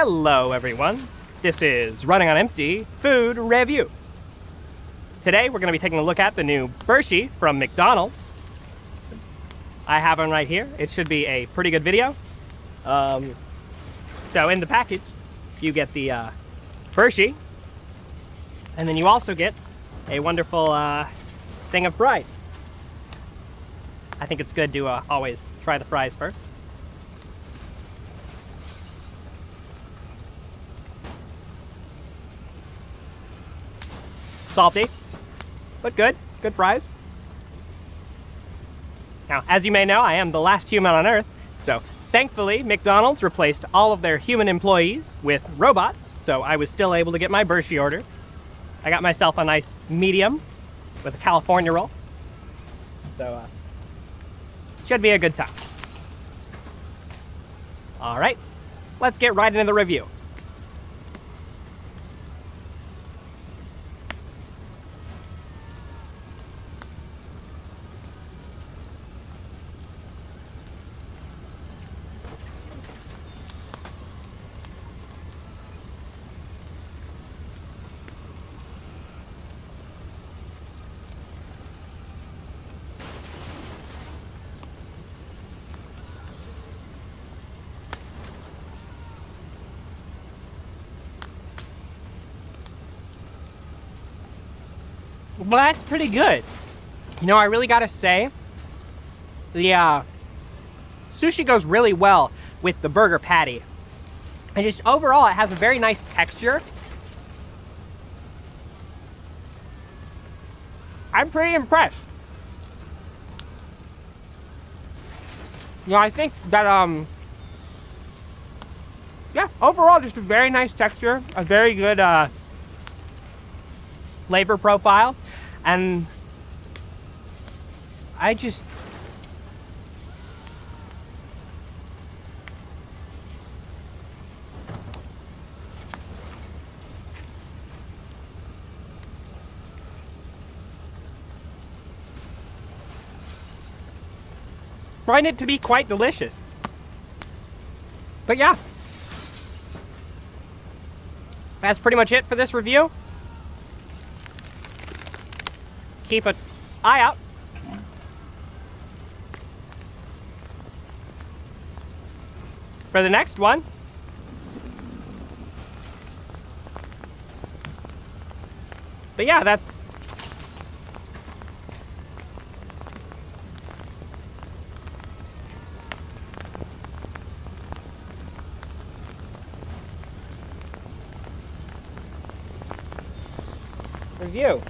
Hello everyone, this is Running on Empty Food Review. Today we're going to be taking a look at the new Burshi from McDonald's. I have one right here. It should be a pretty good video. Um, so in the package, you get the uh, Burshi, and then you also get a wonderful uh, thing of fries. I think it's good to uh, always try the fries first. Salty, but good. Good fries. Now, as you may know, I am the last human on Earth, so thankfully McDonald's replaced all of their human employees with robots, so I was still able to get my Burshi order. I got myself a nice medium with a California roll. So, uh, should be a good time. All right, let's get right into the review. Well, that's pretty good. You know, I really gotta say, the uh, sushi goes really well with the burger patty. And just overall, it has a very nice texture. I'm pretty impressed. You know, I think that, um, yeah, overall, just a very nice texture, a very good, uh, flavor profile. And I just find it to be quite delicious. But yeah, that's pretty much it for this review keep an eye out. For the next one. But yeah, that's review.